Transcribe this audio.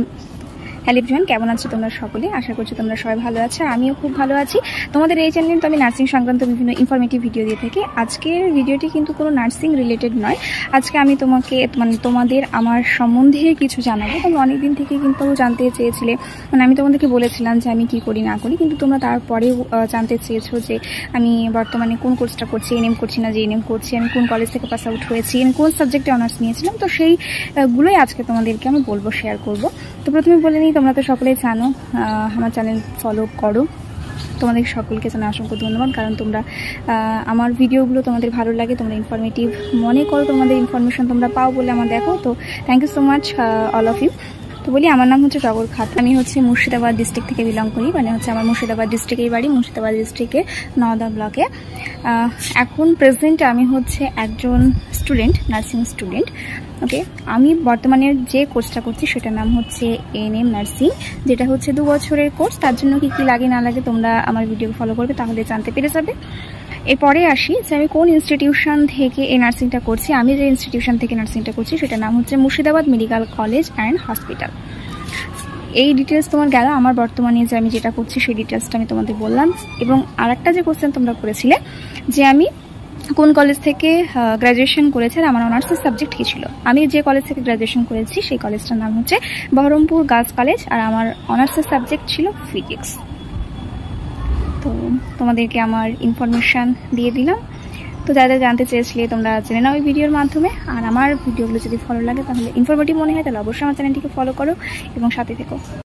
Mm. Hello everyone, কেমন আছো তোমরা সকলে? আশা করছি তোমরা সবাই ভালো আছো, আমিও খুব ভালো আছি। তোমাদের এই চ্যানেলে তো আমি নার্সিং সংক্রান্ত বিভিন্ন ইনফরমেটিভ ভিডিও দিয়ে থাকি। আজকের ভিডিওটি কিন্তু কোনো নার্সিং রিলেটেড নয়। আজকে আমি তোমাকে মানে তোমাদের আমার সম্বন্ধে কিছু জানাব। তোমরা অনেক দিন থেকে কিন্তু জানতে চেয়েছিলে। মানে আমি তোমাদেরকে বলেছিলাম যে আমি কি করি, না করি। কিন্তু তোমরা তারপরেও জানতে চেয়েছো যে আমি বর্তমানে কোন কোর্সটা করছি এনএম করছি না যে এনএম করছি, আমি কোন কলেজ থেকে পাস আউট হয়েছি আমি কোন সাবজেক্টে অনার্স নিয়েছিলাম। তো সেইগুলোই আজকে তোমাদেরকে আমি বলব শেয়ার করব। তো প্রথমে বলে নিই তোমরা তো সকলেই জানো আমার চ্যানেল ফলো করো। তোমাদের সকলকে জানা অসংখ্য ধন্যবাদ, কারণ তোমরা আমার ভিডিওগুলো তোমাদের ভালো লাগে, তোমরা ইনফরমেটিভ মনে করো, তোমাদের ইনফরমেশন তোমরা পাও বলে আমার দেখো। তো thank you so much all of you তো বলি, আমার নাম হচ্ছে টগর খাত। আমি হচ্ছে মুর্শিদাবাদ ডিস্ট্রিক্ট থেকে বিলং করি মানে হচ্ছে আমার মুর্শিদাবাদ ডিস্ট্রিক্টেই বাড়ি, মুর্শিদাবাদ ডিস্ট্রিক্টে নওদা ব্লকে এখন প্রেজেন্ট আমি হচ্ছে একজন স্টুডেন্ট নার্সিং স্টুডেন্ট ওকে আমি বর্তমানে যে কোর্সটা করছি, সেটার নাম হচ্ছে এন এম নার্সিং যেটা হচ্ছে দু বছরের কোর্স তার জন্য কি কি লাগে না লাগে তোমরা আমার ভিডিও ফলো করবে, তাহলে জানতে পেরে যাবে। এরপরে আসি যে আমি কোন ইনস্টিটিউশন থেকে এই নার্সিংটা করছি, আমি যে ইনস্টিটিউশন থেকে নার্সিংটা করছি সেটার নাম হচ্ছে Murshidabad medical college and hospital এই ডিটেলস তোমার গেল, আমার বর্তমানে যে আমি যেটা করছি সেই ডিটেলসটা আমি তোমাদের বললাম। এবং আরেকটা যে কোশ্চেন তোমরা করেছিলে, যে আমি কোন কলেজ থেকে গ্র্যাজুয়েশন করেছে আর আমার অনার্সের সাবজেক্ট কী ছিল? আমি যে কলেজ থেকে গ্র্যাজুয়েশন করেছি, সেই কলেজটার নাম হচ্ছে বহরমপুর গার্লস কলেজ আর আমার অনার্সের সাবজেক্ট ছিল ফিজিক্স তো তোমাদেরকে আমার ইনফরমেশান দিয়ে দিলাম। তো যারা জানতে চেয়েছিলে তোমরা জেনে নাও ওই ভিডিওর মাধ্যমে। আর আমার ভিডিওগুলো যদি ফলো লাগে, তাহলে ইনফরমেটিভ মনে হয়, তাহলে অবশ্যই আমার চ্যানেলটিকে ফলো করো এবং সাথে থেকো।